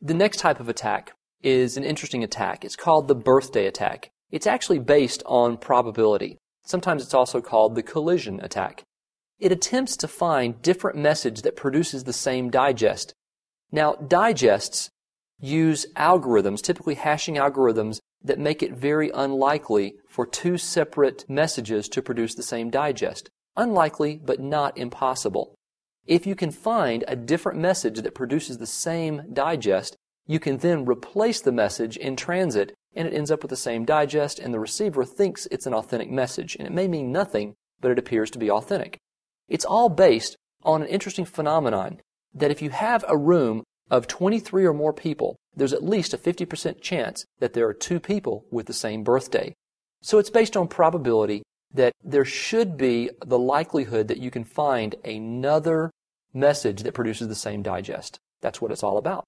The next type of attack is an interesting attack. It's called the birthday attack. It's actually based on probability. Sometimes it's also called the collision attack. It attempts to find different message that produces the same digest. Now, digests use algorithms, typically hashing algorithms, that make it very unlikely for two separate messages to produce the same digest. Unlikely, but not impossible. If you can find a different message that produces the same digest, you can then replace the message in transit and it ends up with the same digest and the receiver thinks it's an authentic message. And it may mean nothing, but it appears to be authentic. It's all based on an interesting phenomenon that if you have a room of 23 or more people, there's at least a 50% chance that there are two people with the same birthday. So it's based on probability that there should be the likelihood that you can find another message that produces the same digest. That's what it's all about.